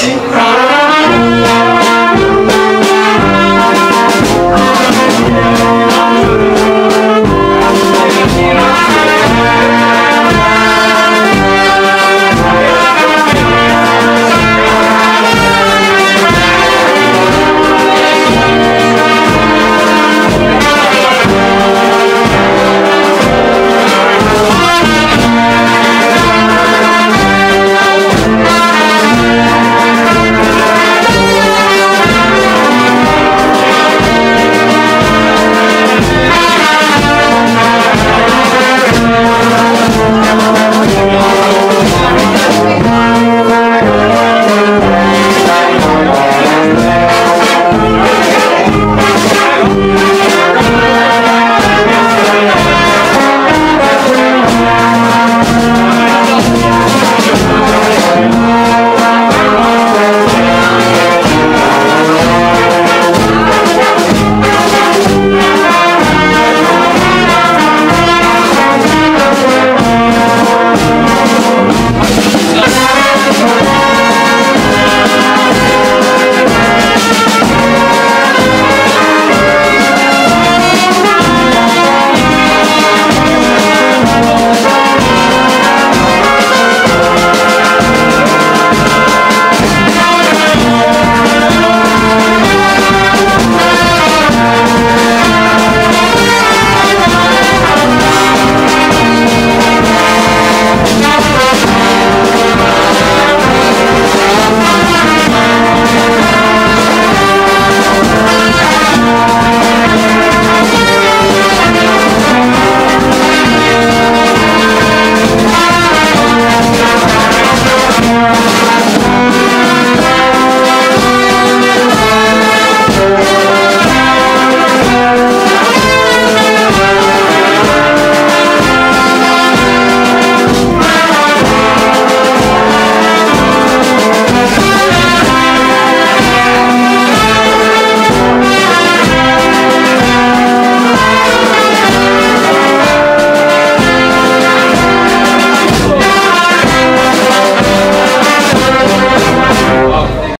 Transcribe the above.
Te